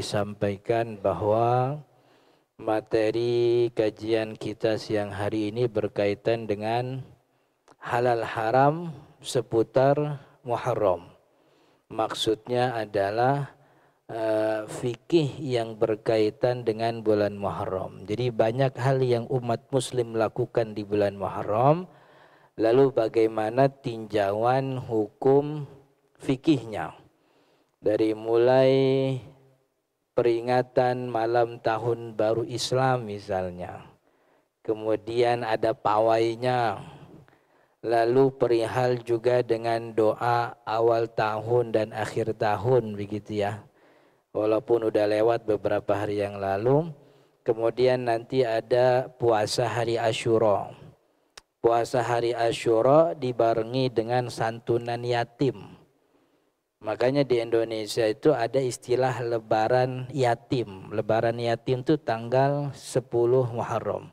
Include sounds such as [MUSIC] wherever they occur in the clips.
disampaikan bahwa materi kajian kita siang hari ini berkaitan dengan halal haram seputar Muharram. Maksudnya adalah uh, fikih yang berkaitan dengan bulan Muharram. Jadi banyak hal yang umat muslim lakukan di bulan Muharram lalu bagaimana tinjauan hukum fikihnya dari mulai peringatan malam tahun baru Islam misalnya. Kemudian ada pawainya. Lalu perihal juga dengan doa awal tahun dan akhir tahun begitu ya. Walaupun udah lewat beberapa hari yang lalu. Kemudian nanti ada puasa hari Ashura puasa hari Ashura dibarengi dengan santunan yatim Makanya di Indonesia itu ada istilah lebaran yatim. Lebaran yatim itu tanggal 10 Muharram.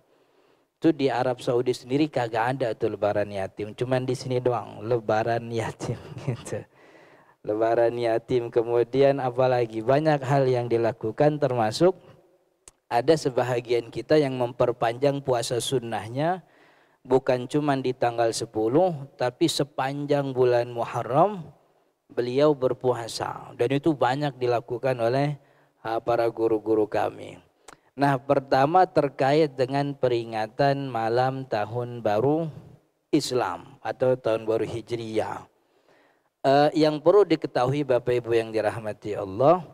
Itu di Arab Saudi sendiri kagak ada tuh lebaran yatim. Cuman di sini doang lebaran yatim [LAUGHS] gitu. Lebaran yatim kemudian apalagi banyak hal yang dilakukan termasuk ada sebahagian kita yang memperpanjang puasa sunnahnya bukan cuma di tanggal 10 tapi sepanjang bulan Muharram beliau berpuasa dan itu banyak dilakukan oleh para guru-guru kami. Nah, pertama terkait dengan peringatan malam tahun baru Islam atau tahun baru Hijriyah. Uh, yang perlu diketahui Bapak Ibu yang dirahmati Allah,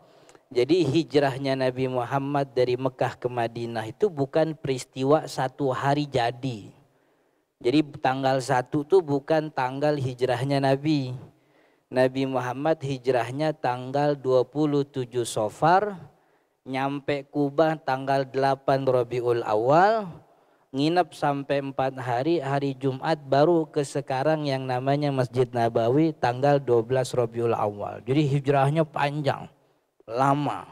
jadi hijrahnya Nabi Muhammad dari Mekah ke Madinah itu bukan peristiwa satu hari jadi. Jadi tanggal satu itu bukan tanggal hijrahnya Nabi Nabi Muhammad hijrahnya tanggal 27 Sofar, nyampe Kubah tanggal 8 Rabiul Awal, nginep sampai 4 hari, hari Jumat baru ke sekarang yang namanya Masjid Nabawi tanggal 12 Rabiul Awal. Jadi hijrahnya panjang, lama.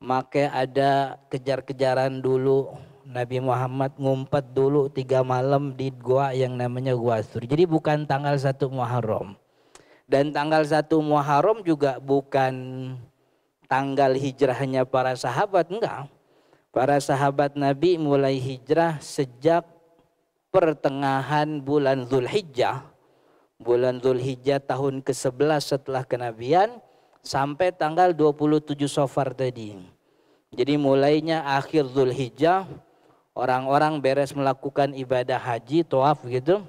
Maka ada kejar-kejaran dulu, Nabi Muhammad ngumpet dulu tiga malam di gua yang namanya Gua Sur. Jadi bukan tanggal 1 Muharram. Dan tanggal 1 Muharram juga bukan tanggal hijrahnya para sahabat, enggak. Para sahabat Nabi mulai hijrah sejak pertengahan bulan Zulhijjah. Bulan Zulhijjah tahun ke-11 setelah kenabian sampai tanggal 27 Sofar tadi. Jadi mulainya akhir Zulhijjah orang-orang beres melakukan ibadah haji, toaf gitu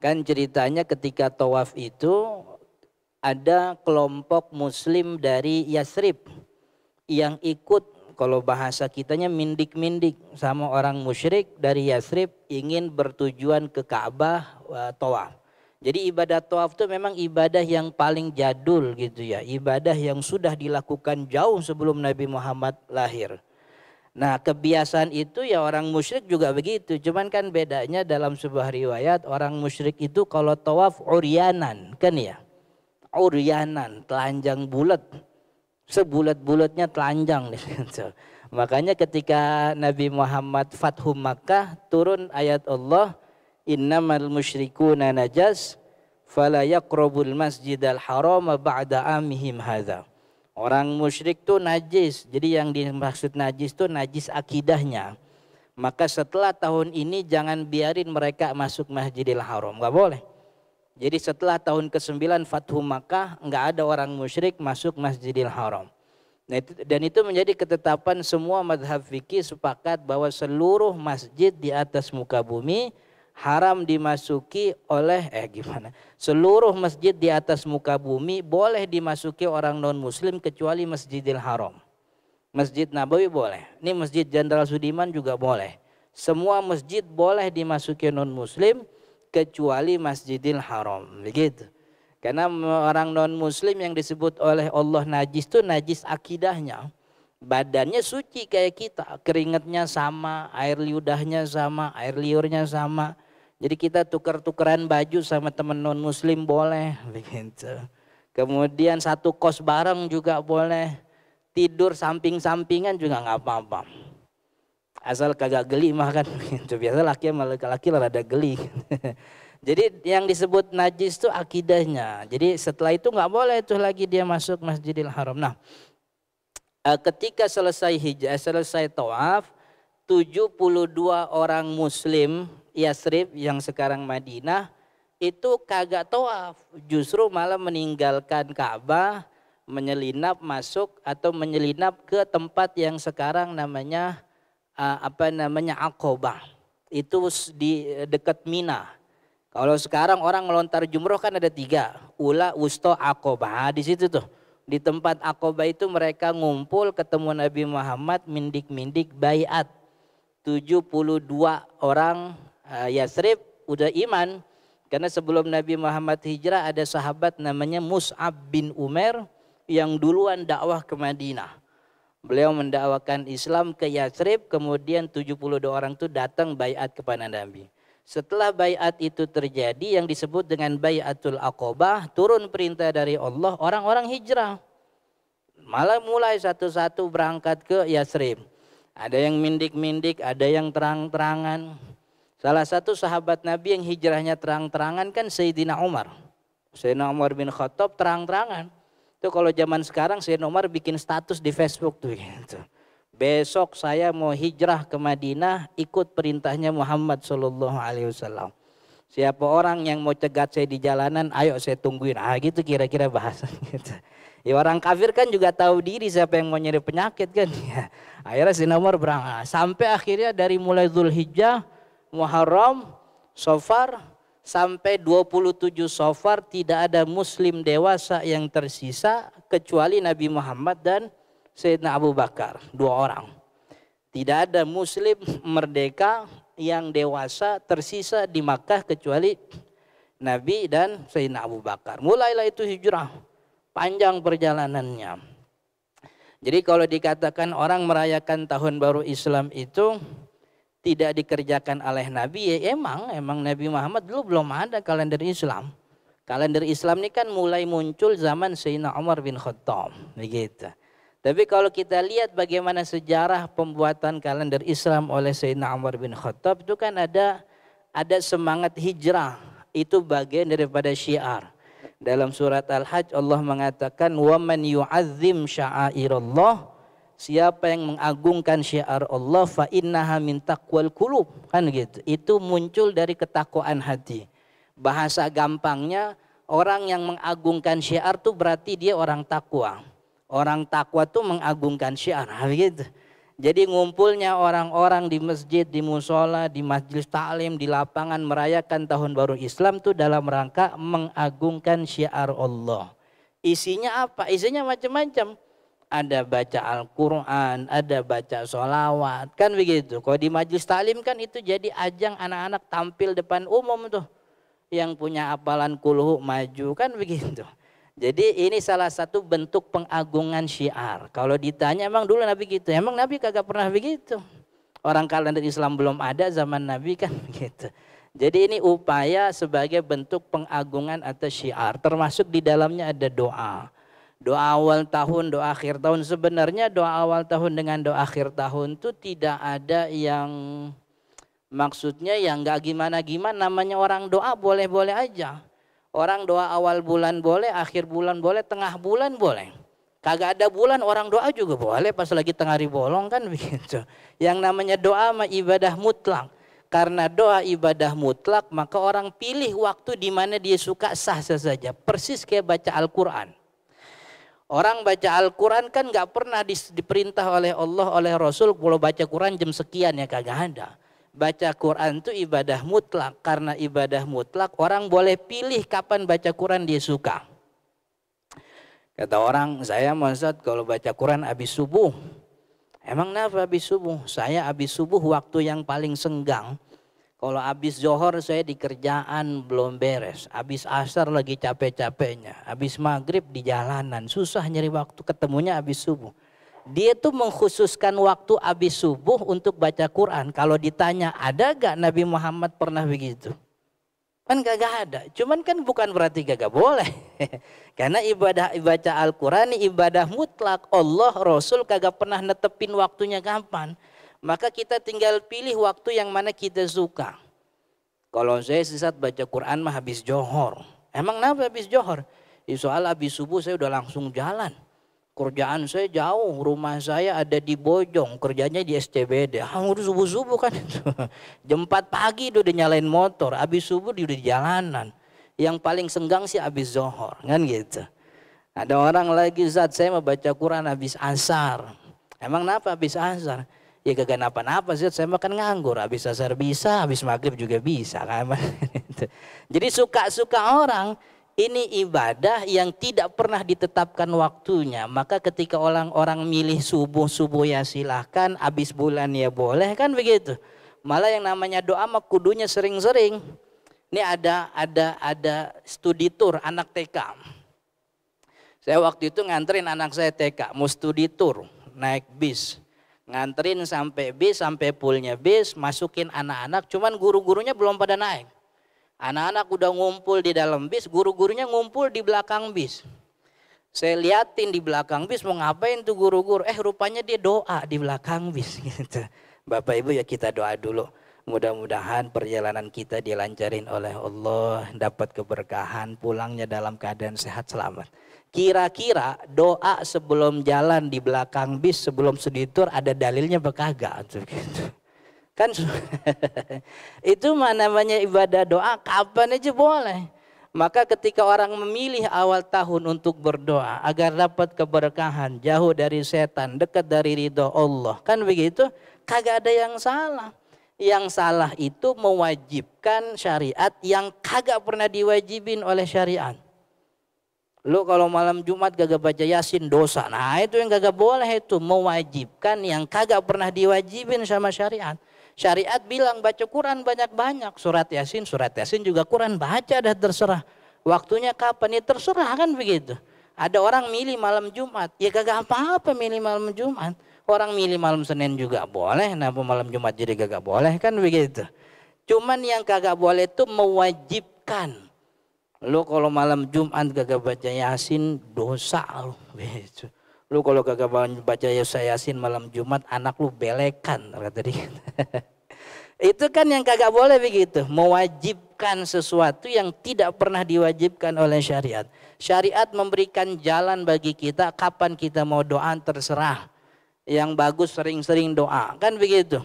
Kan ceritanya ketika tawaf itu ada kelompok muslim dari Yasrib yang ikut kalau bahasa kitanya mindik-mindik sama orang musyrik dari Yasrib ingin bertujuan ke Ka'bah uh, tawaf. Jadi ibadah tawaf itu memang ibadah yang paling jadul gitu ya. Ibadah yang sudah dilakukan jauh sebelum Nabi Muhammad lahir. Nah kebiasaan itu ya orang musyrik juga begitu. Cuman kan bedanya dalam sebuah riwayat orang musyrik itu kalau tawaf uryanan kan ya. Uryanan, telanjang bulat. Sebulat-bulatnya telanjang. [LAUGHS] Makanya ketika Nabi Muhammad Fathu Makkah turun ayat Allah. Innamal musyrikuna najas fala yaqrabul masjidal haram ba'da amihim hadha. Orang musyrik tuh najis. Jadi yang dimaksud najis tuh najis akidahnya. Maka setelah tahun ini jangan biarin mereka masuk Masjidil Haram. Gak boleh. Jadi setelah tahun ke-9 Fathu Makkah nggak ada orang musyrik masuk Masjidil Haram. Nah, itu, dan itu menjadi ketetapan semua madhab fikih sepakat bahwa seluruh masjid di atas muka bumi haram dimasuki oleh eh gimana? Seluruh masjid di atas muka bumi boleh dimasuki orang non muslim kecuali Masjidil Haram. Masjid Nabawi boleh. Ini Masjid Jenderal Sudiman juga boleh. Semua masjid boleh dimasuki non muslim kecuali Masjidil Haram. Begitu. Karena orang non muslim yang disebut oleh Allah najis itu najis akidahnya badannya suci kayak kita, keringatnya sama, air liudahnya sama, air liurnya sama. Jadi kita tukar-tukaran baju sama teman non muslim boleh [LAUGHS] begitu. Kemudian satu kos bareng juga boleh. Tidur samping-sampingan juga nggak apa-apa. Asal kagak geli mah kan [LAUGHS] begitu. Biasa laki laki rada geli. [LAUGHS] Jadi yang disebut najis itu akidahnya. Jadi setelah itu nggak boleh itu lagi dia masuk Masjidil Haram. Nah, uh, ketika selesai hijrah, selesai tawaf, 72 orang muslim Yasrib yang sekarang Madinah itu kagak tawaf, justru malah meninggalkan Ka'bah, menyelinap masuk atau menyelinap ke tempat yang sekarang namanya uh, apa namanya Aqobah. Itu di dekat Mina. Kalau sekarang orang melontar jumroh kan ada tiga, ula, wusto, Aqobah. Di situ tuh di tempat Aqobah itu mereka ngumpul ketemu Nabi Muhammad mindik-mindik bayat 72 orang Yasrib udah iman karena sebelum Nabi Muhammad hijrah ada sahabat namanya Mus'ab bin Umar yang duluan dakwah ke Madinah. Beliau mendakwakan Islam ke Yasrib, kemudian 72 orang itu datang bayat kepada Nabi. Setelah bayat itu terjadi yang disebut dengan bayatul aqobah, turun perintah dari Allah, orang-orang hijrah. Malah mulai satu-satu berangkat ke Yasrib. Ada yang mindik-mindik, ada yang terang-terangan. Salah satu sahabat Nabi yang hijrahnya terang-terangan kan Sayyidina Umar. Sayyidina Umar bin Khattab terang-terangan. Itu kalau zaman sekarang Sayyidina Umar bikin status di Facebook tuh [LAUGHS] gitu. Besok saya mau hijrah ke Madinah ikut perintahnya Muhammad Shallallahu Alaihi Wasallam. Siapa orang yang mau cegat saya di jalanan, ayo saya tungguin. Ah gitu kira-kira bahasa [LAUGHS] gitu. Ya orang kafir kan juga tahu diri siapa yang mau nyari penyakit kan. Ya. [LAUGHS] Akhirnya si nomor berangkat. Sampai akhirnya dari mulai Zulhijjah, Muharram, Sofar, sampai 27 Sofar tidak ada muslim dewasa yang tersisa kecuali Nabi Muhammad dan Sayyidina Abu Bakar. Dua orang. Tidak ada muslim merdeka yang dewasa tersisa di Makkah kecuali Nabi dan Sayyidina Abu Bakar. Mulailah itu hijrah panjang perjalanannya. Jadi kalau dikatakan orang merayakan tahun baru Islam itu tidak dikerjakan oleh Nabi, ya emang, emang Nabi Muhammad dulu belum ada kalender Islam. Kalender Islam ini kan mulai muncul zaman Sayyidina Umar bin Khattab, begitu. Tapi kalau kita lihat bagaimana sejarah pembuatan kalender Islam oleh Sayyidina Umar bin Khattab itu kan ada ada semangat hijrah, itu bagian daripada syiar. Dalam surat Al-Hajj Allah mengatakan wa man yu'azzim sya'airallah siapa yang mengagungkan syiar Allah fa innaha min taqwal qulub kan gitu. Itu muncul dari ketakwaan hati. Bahasa gampangnya orang yang mengagungkan syiar tuh berarti dia orang takwa. Orang takwa tuh mengagungkan syiar. Gitu. Jadi ngumpulnya orang-orang di masjid, di musola, di majelis taklim, di lapangan merayakan tahun baru Islam itu dalam rangka mengagungkan syiar Allah. Isinya apa? Isinya macam-macam. Ada baca Al-Quran, ada baca sholawat, kan begitu. Kalau di majelis taklim kan itu jadi ajang anak-anak tampil depan umum tuh. Yang punya apalan kulhu maju, kan begitu. Jadi ini salah satu bentuk pengagungan syiar. Kalau ditanya emang dulu Nabi gitu, emang Nabi kagak pernah begitu. Orang kalender Islam belum ada zaman Nabi kan [LAUGHS] begitu. Jadi ini upaya sebagai bentuk pengagungan atau syiar. Termasuk di dalamnya ada doa. Doa awal tahun, doa akhir tahun. Sebenarnya doa awal tahun dengan doa akhir tahun itu tidak ada yang maksudnya yang nggak gimana-gimana. Namanya orang doa boleh-boleh aja. Orang doa awal bulan boleh, akhir bulan boleh, tengah bulan boleh. Kagak ada bulan orang doa juga boleh pas lagi tengah hari bolong kan [LAUGHS] begitu. Yang namanya doa mah ibadah mutlak. Karena doa ibadah mutlak maka orang pilih waktu di mana dia suka sah saja. Persis kayak baca Al-Quran. Orang baca Al-Quran kan nggak pernah diperintah oleh Allah, oleh Rasul kalau baca Quran jam sekian ya kagak ada baca Quran itu ibadah mutlak. Karena ibadah mutlak orang boleh pilih kapan baca Quran dia suka. Kata orang, saya maksud kalau baca Quran habis subuh. Emang kenapa habis subuh? Saya habis subuh waktu yang paling senggang. Kalau habis johor saya di kerjaan belum beres. Habis asar lagi capek-capeknya. Habis maghrib di jalanan. Susah nyari waktu ketemunya habis subuh dia tuh mengkhususkan waktu habis subuh untuk baca Quran. Kalau ditanya, ada gak Nabi Muhammad pernah begitu? Kan gak ada. Cuman kan bukan berarti gak boleh. [LAUGHS] Karena ibadah baca Al-Quran ibadah mutlak. Allah, Rasul kagak pernah netepin waktunya kapan. Maka kita tinggal pilih waktu yang mana kita suka. Kalau saya sesat baca Quran mah habis johor. Emang kenapa habis johor? Ya soal habis subuh saya udah langsung jalan kerjaan saya jauh, rumah saya ada di Bojong, kerjanya di SCBD. Ah, udah subuh-subuh kan [LAUGHS] Jam 4 pagi udah nyalain motor, habis subuh dia udah di jalanan. Yang paling senggang sih habis zohor, kan gitu. Ada orang lagi saat saya mau baca Quran habis asar. Emang kenapa habis asar? Ya kagak napa-napa sih, saya makan nganggur. Habis asar bisa, habis maghrib juga bisa. Kan? [LAUGHS] Jadi suka-suka orang ini ibadah yang tidak pernah ditetapkan waktunya. Maka ketika orang-orang milih subuh-subuh ya silahkan, habis bulan ya boleh kan begitu. Malah yang namanya doa mah kudunya sering-sering. Ini ada ada ada studi tour anak TK. Saya waktu itu nganterin anak saya TK, mau studi tour, naik bis. Nganterin sampai bis, sampai poolnya bis, masukin anak-anak, cuman guru-gurunya belum pada naik. Anak-anak udah ngumpul di dalam bis, guru-gurunya ngumpul di belakang bis. Saya liatin di belakang bis mau ngapain tuh guru-guru. Eh rupanya dia doa di belakang bis [LAUGHS] gitu. Bapak Ibu ya kita doa dulu. Mudah-mudahan perjalanan kita dilancarin oleh Allah, dapat keberkahan, pulangnya dalam keadaan sehat selamat. Kira-kira doa sebelum jalan di belakang bis sebelum seditur ada dalilnya bekagak gitu. [LAUGHS] Kan [LAUGHS] itu mana namanya ibadah doa kapan aja boleh. Maka ketika orang memilih awal tahun untuk berdoa agar dapat keberkahan, jauh dari setan, dekat dari ridho Allah. Kan begitu? Kagak ada yang salah. Yang salah itu mewajibkan syariat yang kagak pernah diwajibin oleh syariat. Lu kalau malam Jumat gagak baca Yasin dosa. Nah itu yang gagak boleh itu. Mewajibkan yang kagak pernah diwajibin sama syariat. Syariat bilang baca Quran banyak-banyak. Surat Yasin, surat Yasin juga Quran baca dah terserah. Waktunya kapan ya terserah kan begitu. Ada orang milih malam Jumat, ya kagak apa-apa milih malam Jumat. Orang milih malam Senin juga boleh, nah malam Jumat jadi kagak boleh kan begitu. Cuman yang kagak boleh itu mewajibkan. Lu kalau malam Jumat kagak baca Yasin dosa lu. Lu kalau kagak baca Yasin malam Jumat, anak lu belekan. [LAUGHS] Itu kan yang kagak boleh begitu, mewajibkan sesuatu yang tidak pernah diwajibkan oleh syariat. Syariat memberikan jalan bagi kita kapan kita mau doa terserah. Yang bagus sering-sering doa, kan begitu.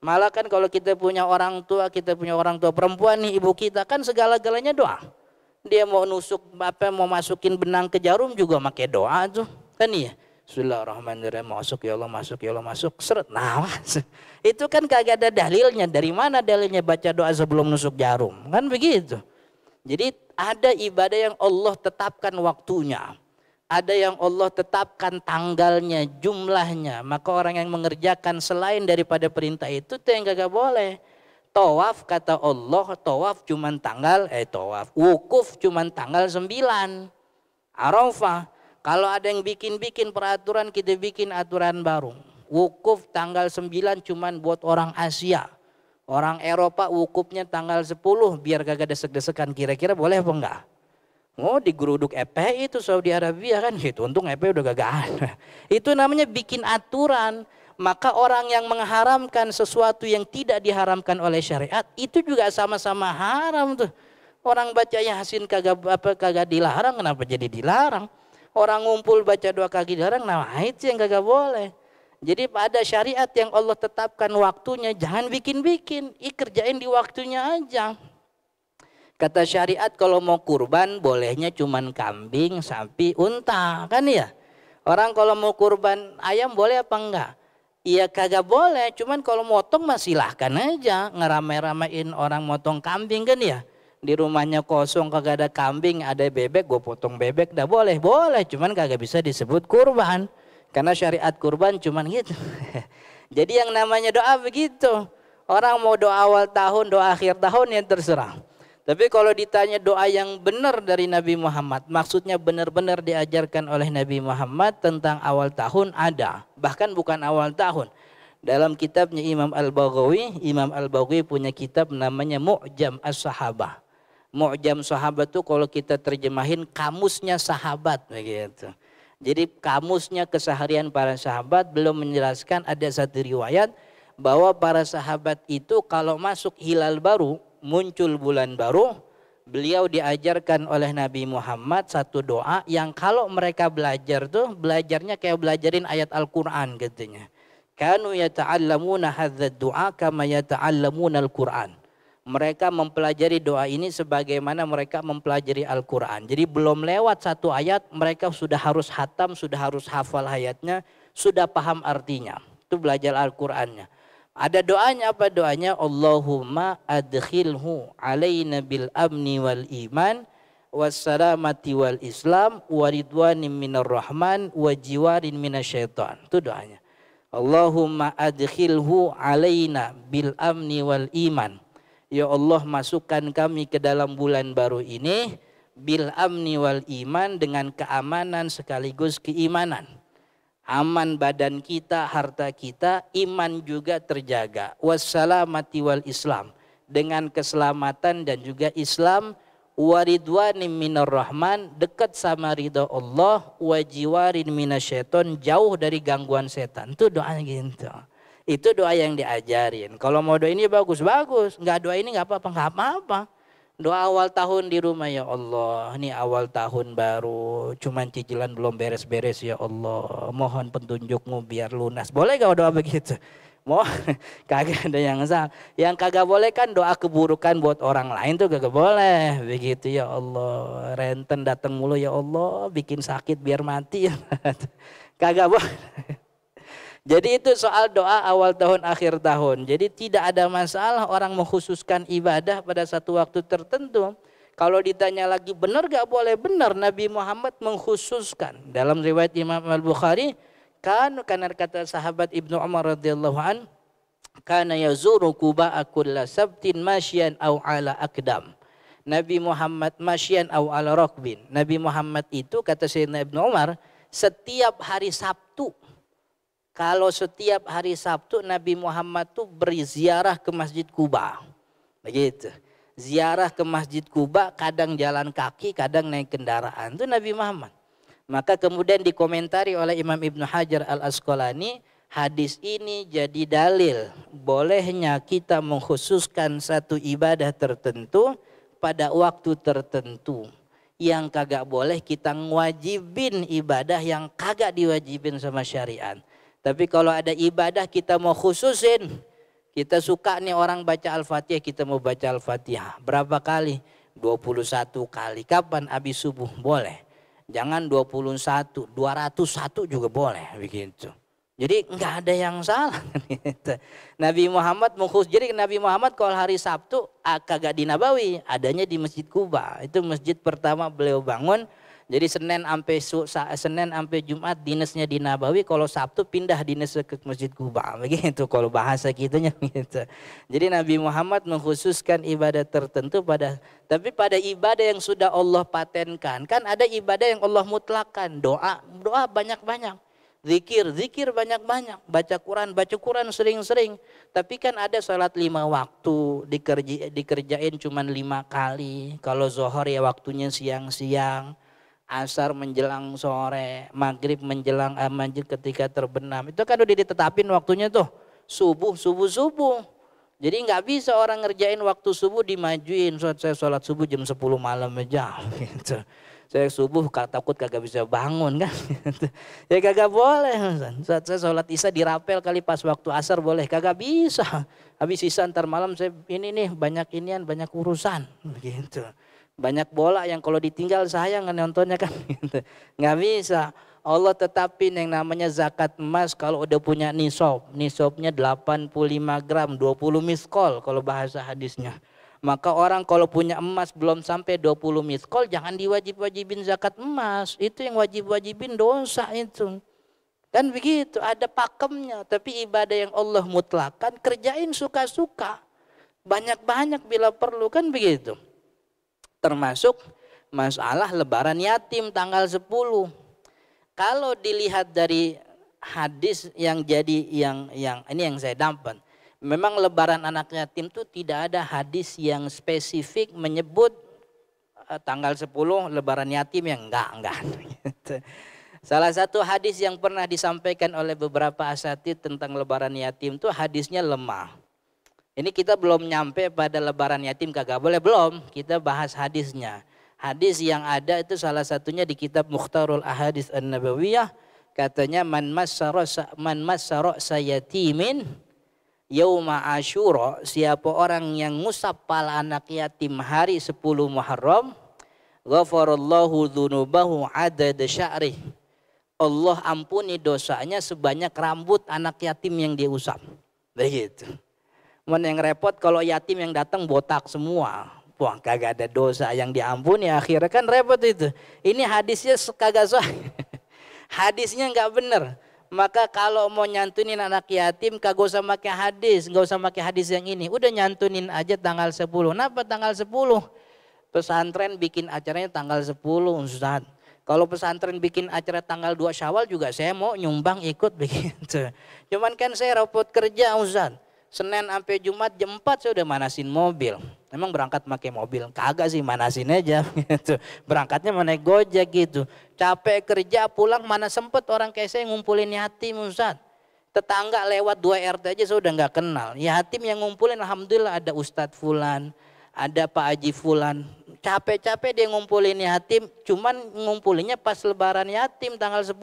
Malah kan kalau kita punya orang tua, kita punya orang tua perempuan nih ibu kita kan segala-galanya doa. Dia mau nusuk apa mau masukin benang ke jarum juga pakai doa tuh. Kan iya. Bismillahirrahmanirrahim. Masuk ya Allah, masuk ya Allah, masuk. Seret. Nah, itu kan kagak ada dalilnya. Dari mana dalilnya baca doa sebelum nusuk jarum? Kan begitu. Jadi ada ibadah yang Allah tetapkan waktunya. Ada yang Allah tetapkan tanggalnya, jumlahnya. Maka orang yang mengerjakan selain daripada perintah itu, itu yang kagak boleh. Tawaf kata Allah, tawaf cuman tanggal, eh tawaf. Wukuf cuman tanggal 9. Arafah kalau ada yang bikin-bikin peraturan, kita bikin aturan baru. Wukuf tanggal 9 cuman buat orang Asia. Orang Eropa wukufnya tanggal 10 biar gak desek-desekan. Kira-kira boleh apa enggak? Oh digeruduk EP itu Saudi Arabia kan gitu. Untung EP udah gak ada. [LAUGHS] Itu namanya bikin aturan. Maka orang yang mengharamkan sesuatu yang tidak diharamkan oleh syariat itu juga sama-sama haram tuh. Orang baca Yasin kagak apa kagak dilarang kenapa jadi dilarang? Orang ngumpul baca doa kaki dilarang, nah itu yang gak boleh. Jadi pada syariat yang Allah tetapkan waktunya, jangan bikin-bikin, kerjain di waktunya aja. Kata syariat kalau mau kurban bolehnya cuman kambing, sapi, unta, kan ya? Orang kalau mau kurban ayam boleh apa enggak? Iya kagak boleh, cuman kalau motong mah silahkan aja. Ngeramai-ramain orang motong kambing kan ya. Di rumahnya kosong kagak ada kambing ada bebek gue potong bebek. Dah boleh boleh. Cuman kagak bisa disebut kurban. Karena syariat kurban cuman gitu. [LAUGHS] Jadi yang namanya doa begitu. Orang mau doa awal tahun doa akhir tahun yang terserah tapi kalau ditanya doa yang benar dari Nabi Muhammad maksudnya benar-benar diajarkan oleh Nabi Muhammad tentang awal tahun ada bahkan bukan awal tahun dalam kitabnya Imam Al-Baghawi, Imam Al-Baghawi punya kitab namanya Mu'jam As-Sahabah. Mu'jam sahabat tuh kalau kita terjemahin kamusnya sahabat begitu. Jadi kamusnya keseharian para sahabat belum menjelaskan ada satu riwayat bahwa para sahabat itu kalau masuk hilal baru, muncul bulan baru, beliau diajarkan oleh Nabi Muhammad satu doa yang kalau mereka belajar tuh belajarnya kayak belajarin ayat Al-Qur'an katanya. Kanu yata'allamuna hadzal du'a kama yata'allamuna Al-Qur'an. Mereka mempelajari doa ini sebagaimana mereka mempelajari Al-Qur'an. Jadi belum lewat satu ayat mereka sudah harus hatam, sudah harus hafal ayatnya, sudah paham artinya. Itu belajar Al-Qur'annya. Ada doanya apa doanya? Allahumma adkhilhu alaina bil amni wal iman wassalamati wal islam waridwanin minar rahman wa jiwarin minasyaitan. Itu doanya. Allahumma adkhilhu alaina bil amni wal iman. Ya Allah masukkan kami ke dalam bulan baru ini bil amni wal iman dengan keamanan sekaligus keimanan aman badan kita, harta kita, iman juga terjaga. Wassalamati wal Islam. Dengan keselamatan dan juga Islam, waridwanim minar rahman, dekat sama ridha Allah, wajiwarin minasyaiton, jauh dari gangguan setan. Itu doanya gitu. Itu doa yang diajarin. Kalau mau doa ini bagus, bagus. Enggak doa ini enggak apa-apa, enggak apa-apa. Doa awal tahun di rumah ya Allah. Ini awal tahun baru. Cuman cicilan belum beres-beres ya Allah. Mohon petunjukmu biar lunas. Boleh gak doa begitu? [LAUGHS] Mau kagak ada yang salah. Yang kagak boleh kan doa keburukan buat orang lain tuh kagak boleh. Begitu ya Allah. Renten datang mulu ya Allah. Bikin sakit biar mati. [LAUGHS] kagak boleh. Jadi itu soal doa awal tahun akhir tahun. Jadi tidak ada masalah orang mengkhususkan ibadah pada satu waktu tertentu. Kalau ditanya lagi benar gak boleh benar Nabi Muhammad mengkhususkan dalam riwayat Imam Al Bukhari kan karena kata sahabat Ibnu Umar radhiyallahu an kana yazuru Kuba akulla sabtin masyian au ala akdam. Nabi Muhammad masyian au ala rokbin. Nabi Muhammad itu kata Sayyidina Ibnu Umar setiap hari Sabtu kalau setiap hari Sabtu Nabi Muhammad tuh berziarah ke Masjid Kuba. Begitu. Ziarah ke Masjid Kuba kadang jalan kaki, kadang naik kendaraan. Itu Nabi Muhammad. Maka kemudian dikomentari oleh Imam Ibnu Hajar Al-Asqalani, hadis ini jadi dalil bolehnya kita mengkhususkan satu ibadah tertentu pada waktu tertentu. Yang kagak boleh kita ngwajibin ibadah yang kagak diwajibin sama syariat. Tapi kalau ada ibadah kita mau khususin, kita suka nih orang baca Al-Fatihah, kita mau baca Al-Fatihah. Berapa kali? 21 kali. Kapan habis subuh? Boleh. Jangan 21, 201 juga boleh begitu. Jadi nggak ada yang salah. [LAUGHS] Nabi Muhammad mengkhusus. Jadi Nabi Muhammad kalau hari Sabtu ah, kagak di Nabawi, adanya di Masjid Kuba. Itu masjid pertama beliau bangun jadi Senin sampai Senin sampai Jumat dinasnya di Nabawi, kalau Sabtu pindah dinas ke Masjid Kuba. [LAUGHS] Begitu kalau bahasa kitanya gitu. Jadi Nabi Muhammad mengkhususkan ibadah tertentu pada tapi pada ibadah yang sudah Allah patenkan, kan ada ibadah yang Allah mutlakkan, doa, doa banyak-banyak. Zikir, zikir banyak-banyak. Baca Quran, baca Quran sering-sering. Tapi kan ada sholat lima waktu, dikerja, dikerjain cuma lima kali. Kalau zohor ya waktunya siang-siang asar menjelang sore, maghrib menjelang eh, maghrib ketika terbenam. Itu kan udah ditetapin waktunya tuh. Subuh, subuh, subuh. Jadi nggak bisa orang ngerjain waktu subuh dimajuin. Saya sholat subuh jam 10 malam aja. [LAUGHS] Gitu. Saya subuh takut kagak bisa bangun kan. ya kagak boleh. Saat saya sholat isya dirapel kali pas waktu asar boleh. Kagak bisa. Habis isya ntar malam saya ini nih banyak inian, banyak urusan. Begitu. Banyak bola yang kalau ditinggal sayang nontonnya kan. [LAUGHS] Gitu. Nggak bisa. Allah tetapin yang namanya zakat emas kalau udah punya nisab. Nisabnya 85 gram, 20 miskol kalau bahasa hadisnya. Maka orang kalau punya emas belum sampai 20 miskol jangan diwajib-wajibin zakat emas. Itu yang wajib-wajibin dosa itu. Kan begitu, ada pakemnya. Tapi ibadah yang Allah mutlakkan kerjain suka-suka. Banyak-banyak bila perlu kan begitu termasuk masalah lebaran yatim tanggal 10. Kalau dilihat dari hadis yang jadi yang yang ini yang saya dapat. Memang lebaran anak yatim itu tidak ada hadis yang spesifik menyebut uh, tanggal 10 lebaran yatim yang enggak enggak. [LAUGHS] Salah satu hadis yang pernah disampaikan oleh beberapa asatid tentang lebaran yatim itu hadisnya lemah. Ini kita belum nyampe pada lebaran yatim kagak boleh belum. Kita bahas hadisnya. Hadis yang ada itu salah satunya di kitab Mukhtarul Ahadis An-Nabawiyah. Katanya man massara man massara sayatimin yauma asyura siapa orang yang ngusap pala anak yatim hari 10 Muharram ghafarallahu dzunubahu adad sya'rih. Allah ampuni dosanya sebanyak rambut anak yatim yang dia usap. Begitu Mana yang repot kalau yatim yang datang botak semua Wah kagak ada dosa yang diampuni akhirnya kan repot itu. Ini hadisnya kagak sah. [LAUGHS] hadisnya nggak benar. Maka kalau mau nyantunin anak yatim kagak usah pakai hadis, nggak usah pakai hadis yang ini. Udah nyantunin aja tanggal 10. Kenapa tanggal 10? Pesantren bikin acaranya tanggal 10 Ustaz. Kalau pesantren bikin acara tanggal 2 Syawal juga saya mau nyumbang ikut [LAUGHS] begitu. Cuman kan saya repot kerja Ustaz. Senin sampai Jumat jam 4 saya udah manasin mobil. Emang berangkat pakai mobil? Kagak sih manasin aja [LAUGHS] gitu. Berangkatnya mana gojek gitu. Capek kerja pulang mana sempet orang kayak saya ngumpulin yatim Ustaz. Tetangga lewat dua RT aja saya udah nggak kenal. Yatim yang ngumpulin Alhamdulillah ada Ustadz Fulan. Ada Pak Haji Fulan. Capek-capek dia ngumpulin yatim. Cuman ngumpulinnya pas lebaran yatim tanggal 10.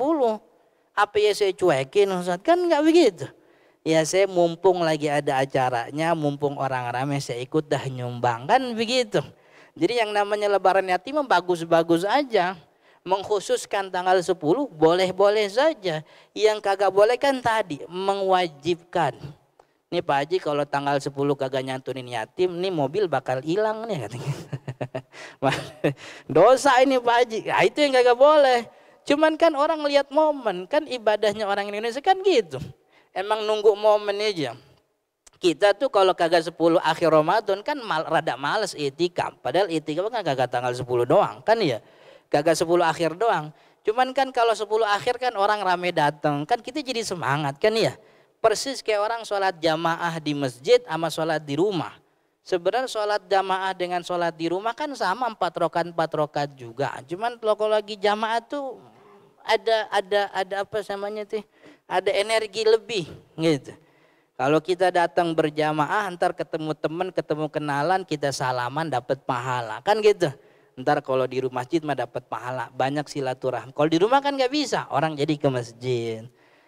Apa ya saya cuekin Ustaz? Kan nggak begitu ya saya mumpung lagi ada acaranya, mumpung orang ramai saya ikut dah nyumbang kan begitu. Jadi yang namanya lebaran yatim bagus-bagus aja. Mengkhususkan tanggal 10 boleh-boleh saja. Yang kagak boleh kan tadi mewajibkan. Nih Pak Haji kalau tanggal 10 kagak nyantunin yatim, nih mobil bakal hilang nih katanya. [LAUGHS] Dosa ini Pak Haji. Nah, itu yang kagak boleh. Cuman kan orang lihat momen, kan ibadahnya orang Indonesia kan gitu emang nunggu momen aja. Kita tuh kalau kagak 10 akhir Ramadan kan mal, rada males itikaf. Padahal itikaf kan kagak tanggal 10 doang kan ya. Kagak 10 akhir doang. Cuman kan kalau 10 akhir kan orang rame datang. Kan kita jadi semangat kan ya. Persis kayak orang sholat jamaah di masjid sama sholat di rumah. Sebenarnya sholat jamaah dengan sholat di rumah kan sama empat rokat empat rokat juga. Cuman kalau lagi jamaah tuh ada ada ada apa namanya tuh ada energi lebih gitu. Kalau kita datang berjamaah, ntar ketemu teman, ketemu kenalan, kita salaman dapat pahala, kan gitu. Ntar kalau di rumah masjid mah dapat pahala, banyak silaturahmi. Kalau di rumah kan nggak bisa, orang jadi ke masjid.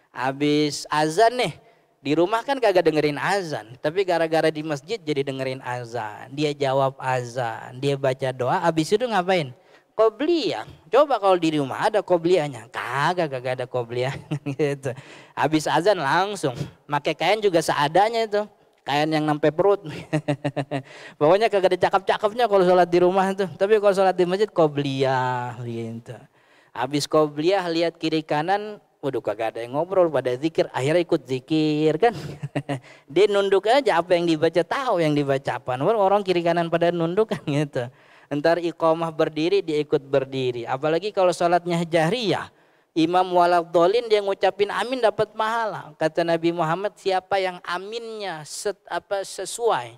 Habis azan nih, di rumah kan kagak dengerin azan, tapi gara-gara di masjid jadi dengerin azan. Dia jawab azan, dia baca doa, habis itu ngapain? Kobliyah. Coba kalau di rumah ada kobliyahnya. Kagak, kagak ada kobliyah. [LAUGHS] gitu. Habis azan langsung. Pakai kain juga seadanya itu. Kain yang nampai perut. [LAUGHS] Pokoknya kagak ada cakep-cakepnya kalau sholat di rumah itu. Tapi kalau sholat di masjid kobliyah. Gitu. Habis kobliyah lihat kiri kanan. Waduh kagak ada yang ngobrol pada zikir. Akhirnya ikut zikir kan. [LAUGHS] Dia nunduk aja apa yang dibaca. Tahu yang dibaca apa. Orang kiri kanan pada nunduk kan gitu. Ntar iqamah berdiri dia ikut berdiri. Apalagi kalau sholatnya jahriyah. Imam waladolin dia ngucapin amin dapat pahala. Kata Nabi Muhammad siapa yang aminnya set, apa sesuai.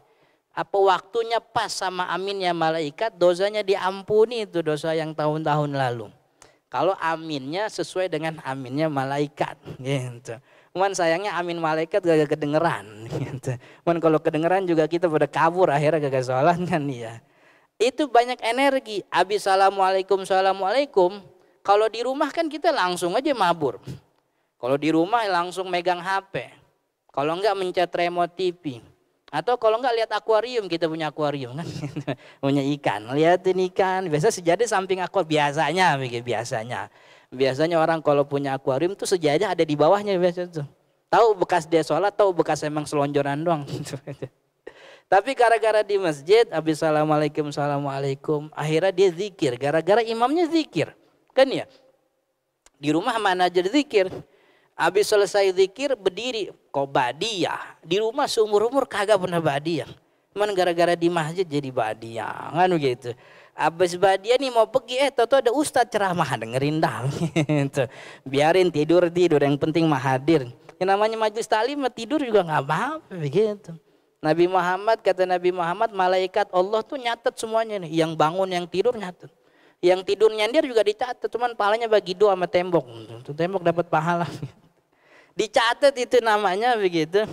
Apa waktunya pas sama aminnya malaikat dosanya diampuni itu dosa yang tahun-tahun lalu. Kalau aminnya sesuai dengan aminnya malaikat [LAUGHS] gitu. Cuman sayangnya amin malaikat gak kedengeran [LAUGHS] gitu. Cuman kalau kedengeran juga kita pada kabur akhirnya gak sholat kan ya itu banyak energi. Habis assalamualaikum, assalamualaikum. Kalau di rumah kan kita langsung aja mabur. Kalau di rumah langsung megang HP. Kalau enggak mencet remote TV. Atau kalau enggak lihat akuarium, kita punya akuarium kan. [LAUGHS] punya ikan, lihatin ikan. Biasa sejadah samping akuarium, biasanya biasanya. Biasanya orang kalau punya akuarium tuh sejadah ada di bawahnya biasa tuh. Tahu bekas dia sholat, tahu bekas emang selonjoran doang. [LAUGHS] Tapi gara-gara di masjid, habis assalamualaikum, assalamualaikum, akhirnya dia zikir. Gara-gara imamnya zikir, kan ya? Di rumah mana aja zikir. Habis selesai zikir berdiri, kok badiah. Di rumah seumur-umur kagak pernah badiah. Cuman gara-gara di masjid jadi badiah, kan begitu. Habis badiah nih mau pergi, eh tau ada ustadz ceramah dengerin dah. [LAUGHS] Gitu. Biarin tidur tidur, yang penting mah hadir. Yang namanya majelis talim tidur juga nggak apa-apa begitu. Nabi Muhammad kata Nabi Muhammad malaikat Allah tuh nyatet semuanya nih. Yang bangun, yang tidur nyatet. Yang tidur nyandir juga dicatat. Cuman pahalanya bagi doa sama tembok. Tembok dapat pahala. [LAUGHS] dicatat itu namanya begitu.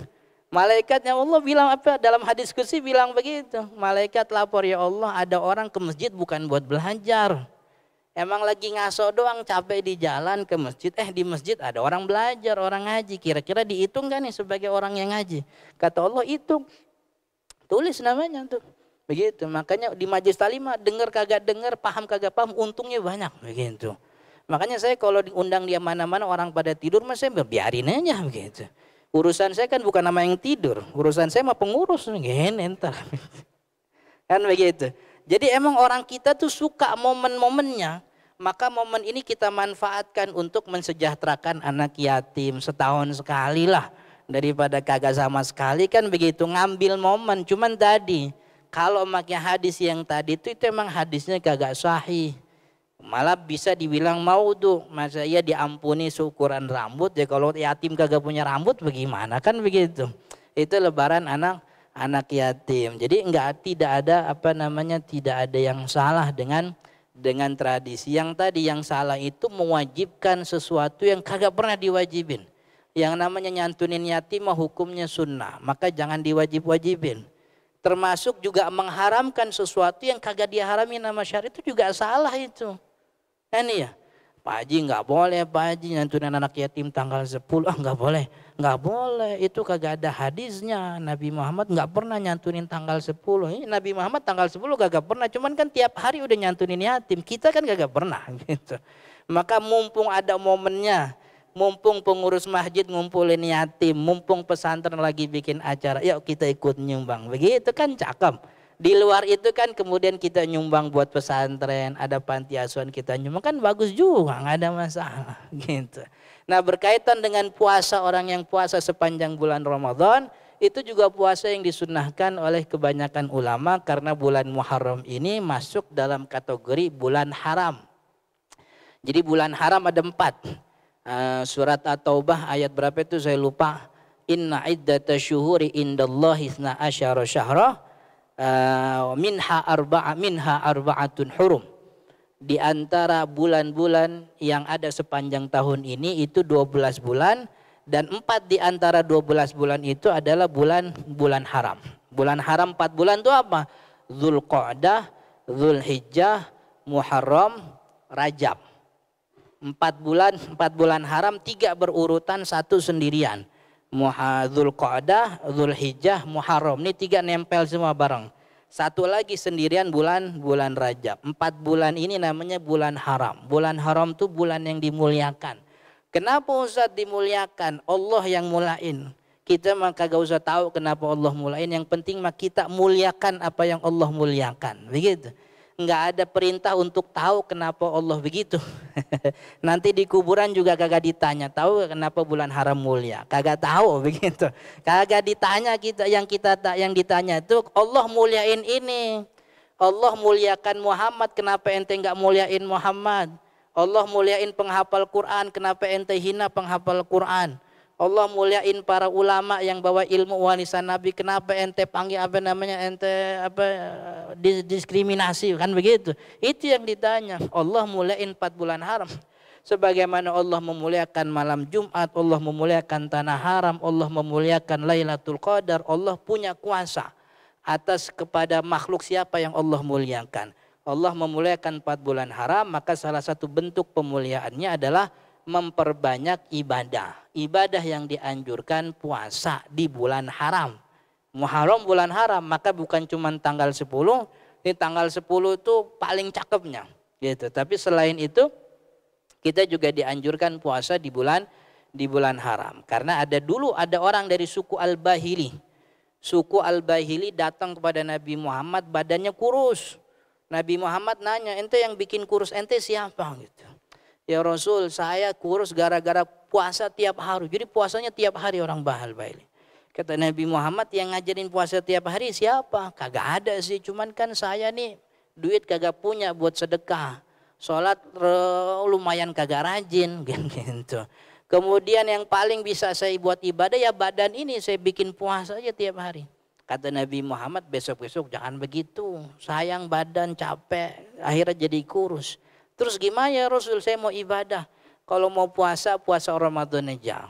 Malaikatnya Allah bilang apa? Dalam hadis kursi bilang begitu. Malaikat lapor ya Allah ada orang ke masjid bukan buat belajar. Emang lagi ngaso doang capek di jalan ke masjid. Eh di masjid ada orang belajar, orang ngaji. Kira-kira dihitung gak nih sebagai orang yang ngaji? Kata Allah hitung. Tulis namanya tuh. Begitu. Makanya di majlis talimah dengar kagak dengar, paham kagak paham, untungnya banyak. Begitu. Makanya saya kalau diundang dia mana-mana orang pada tidur, mas saya biarin aja begitu. Urusan saya kan bukan nama yang tidur, urusan saya mah pengurus, gini entar. [LAUGHS] kan begitu. Jadi emang orang kita tuh suka momen-momennya, maka momen ini kita manfaatkan untuk mensejahterakan anak yatim setahun sekali lah. Daripada kagak sama sekali kan begitu ngambil momen. Cuman tadi kalau pakai hadis yang tadi itu itu emang hadisnya kagak sahih. Malah bisa dibilang mau tuh masa iya diampuni syukuran rambut ya kalau yatim kagak punya rambut bagaimana kan begitu? Itu lebaran anak anak yatim. Jadi enggak tidak ada apa namanya tidak ada yang salah dengan dengan tradisi yang tadi yang salah itu mewajibkan sesuatu yang kagak pernah diwajibin. Yang namanya nyantunin yatim hukumnya sunnah maka jangan diwajib-wajibin. Termasuk juga mengharamkan sesuatu yang kagak diharami nama syariat itu juga salah itu. Ini ya, Pak Haji nggak boleh Pak Haji nyantunin anak yatim tanggal 10 ah nggak boleh. Nggak boleh. Itu kagak ada hadisnya. Nabi Muhammad nggak pernah nyantunin tanggal 10 ini Nabi Muhammad tanggal 10 kagak pernah. Cuman kan tiap hari udah nyantunin yatim. Kita kan kagak pernah [LAUGHS] gitu. Maka mumpung ada momennya mumpung pengurus masjid ngumpulin yatim mumpung pesantren lagi bikin acara yuk kita ikut nyumbang. Begitu kan cakep di luar itu kan kemudian kita nyumbang buat pesantren, ada panti asuhan kita nyumbang kan bagus juga, nggak ada masalah [LAUGHS] gitu. Nah berkaitan dengan puasa orang yang puasa sepanjang bulan Ramadan itu juga puasa yang disunahkan oleh kebanyakan ulama karena bulan Muharram ini masuk dalam kategori bulan haram. Jadi bulan haram ada empat. Uh, surat At-Taubah ayat berapa itu saya lupa. Inna iddata syuhuri indallahi isna asyara syahrah uh, minha arba'a minha arba'atun hurum. Di antara bulan-bulan yang ada sepanjang tahun ini itu 12 bulan dan empat di antara 12 bulan itu adalah bulan-bulan haram. Bulan haram empat bulan itu apa? Zulqa'dah, Zulhijjah, Muharram, Rajab. Empat bulan, empat bulan haram, tiga berurutan, satu sendirian. Muhadzul Qa'dah, Hijjah, Muharram. Ini tiga nempel semua bareng. Satu lagi sendirian bulan bulan Rajab. Empat bulan ini namanya bulan haram. Bulan haram itu bulan yang dimuliakan. Kenapa Ustaz dimuliakan? Allah yang mulain. Kita mah kagak usah tahu kenapa Allah mulain. Yang penting mah kita muliakan apa yang Allah muliakan. Begitu nggak ada perintah untuk tahu kenapa Allah begitu. [LAUGHS] Nanti di kuburan juga kagak ditanya, tahu kenapa bulan haram mulia? Kagak tahu [LAUGHS] begitu. Kagak ditanya kita yang kita tak yang ditanya itu Allah muliain ini. Allah muliakan Muhammad, kenapa ente nggak muliain Muhammad? Allah muliain penghafal Quran, kenapa ente hina penghafal Quran? Allah muliain para ulama yang bawa ilmu warisan Nabi. Kenapa ente panggil apa namanya ente apa diskriminasi kan begitu? Itu yang ditanya. Allah muliain empat bulan haram. Sebagaimana Allah memuliakan malam Jumat, Allah memuliakan tanah haram, Allah memuliakan Lailatul Qadar, Allah punya kuasa atas kepada makhluk siapa yang Allah muliakan. Allah memuliakan empat bulan haram, maka salah satu bentuk pemuliaannya adalah memperbanyak ibadah. Ibadah yang dianjurkan puasa di bulan haram. Muharram bulan haram, maka bukan cuma tanggal 10, ini tanggal 10 itu paling cakepnya. Gitu. Tapi selain itu kita juga dianjurkan puasa di bulan di bulan haram. Karena ada dulu ada orang dari suku Al-Bahili. Suku Al-Bahili datang kepada Nabi Muhammad badannya kurus. Nabi Muhammad nanya, ente yang bikin kurus ente siapa gitu. Ya Rasul, saya kurus gara-gara puasa tiap hari. Jadi puasanya tiap hari orang bahal baik. Kata Nabi Muhammad yang ngajarin puasa tiap hari siapa? Kagak ada sih, cuman kan saya nih duit kagak punya buat sedekah. Sholat lumayan kagak rajin [LAUGHS] gitu. Kemudian yang paling bisa saya buat ibadah ya badan ini saya bikin puasa aja tiap hari. Kata Nabi Muhammad besok-besok jangan begitu. Sayang badan capek akhirnya jadi kurus. Terus gimana ya Rasul saya mau ibadah. Kalau mau puasa, puasa Ramadan aja.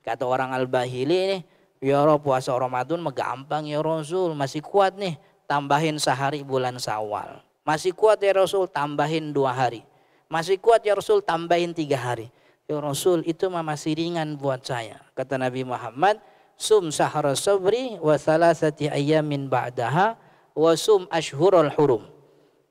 Kata orang Al-Bahili ini, Ya Roh puasa Ramadan mah gampang ya Rasul, masih kuat nih. Tambahin sehari bulan Sawal. Masih kuat ya Rasul, tambahin dua hari. Masih kuat ya Rasul, tambahin tiga hari. Ya Rasul, itu mah masih ringan buat saya. Kata Nabi Muhammad, sum sahara sabri wa thalathati ayamin ba'daha wa sum ashhurul hurum.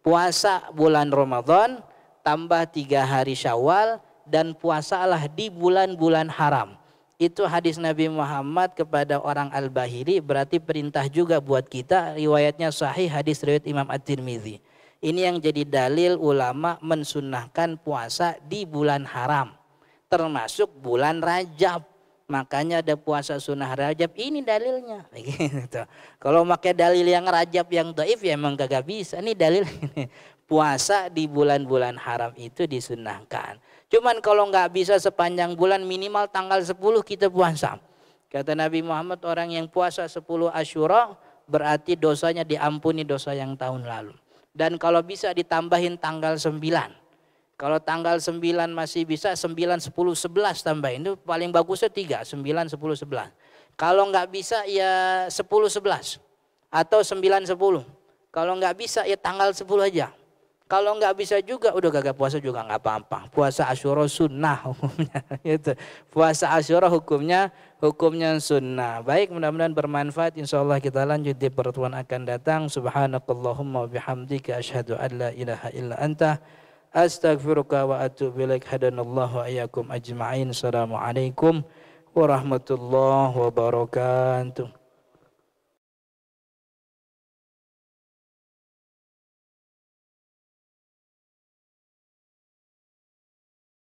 Puasa bulan Ramadan, tambah tiga hari syawal, dan puasalah di bulan-bulan haram. Itu hadis Nabi Muhammad kepada orang Al-Bahili berarti perintah juga buat kita riwayatnya sahih hadis riwayat Imam At-Tirmidzi. Ini yang jadi dalil ulama mensunahkan puasa di bulan haram termasuk bulan Rajab. Makanya ada puasa sunnah Rajab ini dalilnya. [LAUGHS] Gitu. Kalau pakai dalil yang Rajab yang doif ya emang gak bisa. Ini dalil. Puasa di bulan-bulan haram itu disunahkan. Cuman kalau nggak bisa sepanjang bulan minimal tanggal 10 kita puasa. Kata Nabi Muhammad orang yang puasa 10 Asyura berarti dosanya diampuni dosa yang tahun lalu. Dan kalau bisa ditambahin tanggal 9. Kalau tanggal 9 masih bisa 9, 10, 11 tambahin. Itu paling bagusnya 3, 9, 10, 11. Kalau nggak bisa ya 10, 11. Atau 9, 10. Kalau nggak bisa ya tanggal 10 aja. Kalau nggak bisa juga, udah gak puasa juga nggak apa-apa. Puasa Asyura sunnah hukumnya. [LAUGHS] Gitu. Puasa Asyura hukumnya hukumnya sunnah. Baik, mudah-mudahan bermanfaat. Insya Allah kita lanjut di pertemuan akan datang. Subhanakallahumma bihamdika asyhadu an la ilaha illa anta astaghfiruka wa atubu ilaik. Hadanallahu ayyakum ajma'in. Assalamualaikum warahmatullahi wabarakatuh.